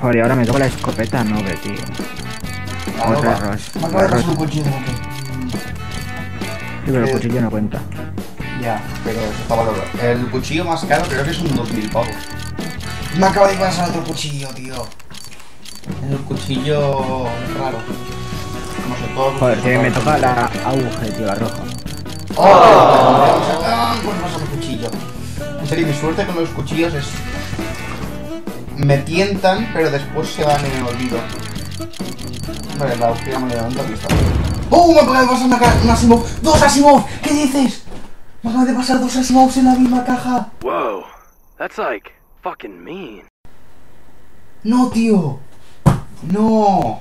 Joder, ahora me toca la escopeta, no, ve, tío. Ah, Otra no, va. ros- Me acaba de un cuchillo moto. Sí, pero el Eh. cuchillo no cuenta. Ya, pero eso está valorado. El cuchillo más caro creo que son 2000 pavos. Me acaba de pasar otro cuchillo, tío. El cuchillo raro. No sé, todo. Joder, que me toca la auge, tío, la roja. ¡Oh! Pues pasa otro cuchillo. En serio, mi suerte con los cuchillos es. Me tientan, pero después se van en el olvido. Vale, la última me levanta aquí está. ¡Oh! Me acaba de pasar una, ca- un Asimov. ¡Dos Asimov! ¿Qué dices? Me acaba de pasar dos Asimovs en la misma caja. Whoa, that's like fucking mean. No, tío. No.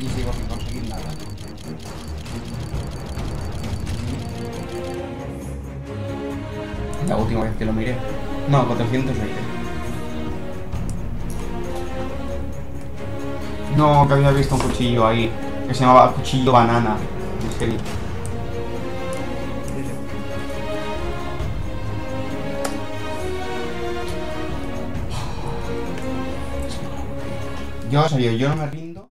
Y sigo sin conseguir nada. La última vez que lo miré. No, 420. No, que había visto un cuchillo ahí que se llamaba cuchillo banana. En. Yo, yo no me rindo.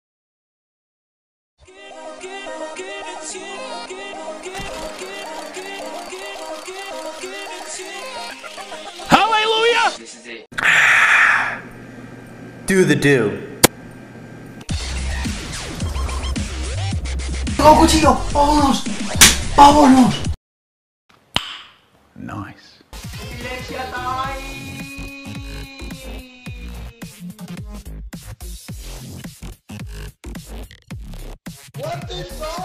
Do the do. ¡Tengo cuchillo! ¡Vámonos! ¡Vámonos! Nice. What the fuck?